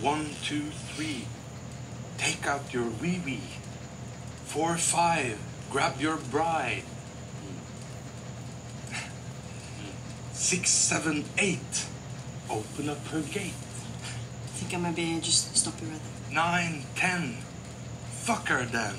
One, two, three. Take out your wee wee. Four, five. Grab your bride. Six, seven, eight. Open up her gate. I think I maybe just stop you right there. Nine, ten. Fuck her then.